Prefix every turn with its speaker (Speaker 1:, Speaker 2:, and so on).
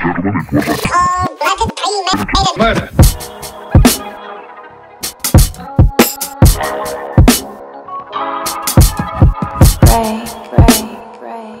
Speaker 1: gentlemen, it was a
Speaker 2: Cold-blooded,
Speaker 3: Murder.
Speaker 4: Break, break, break.